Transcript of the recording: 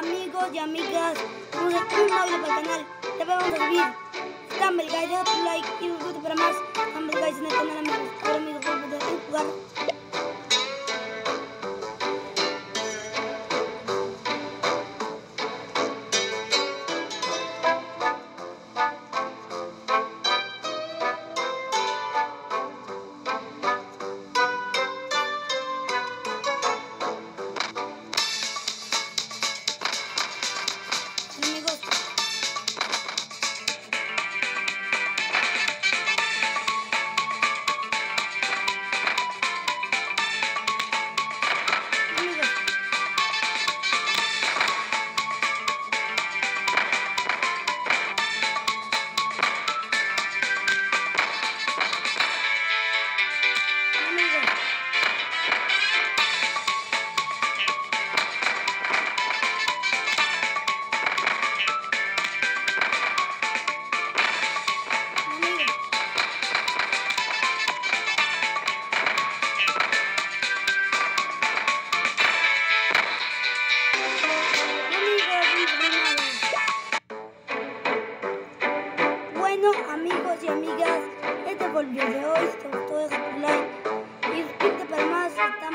amigos y amigas, vamos a hacer un audio para el canal. Te vamos a subir Guys, deja tu like y suscríbete para más Bueno amigos y amigas, este fue el video de hoy, te gustó deja tu like y suscríbete para más, están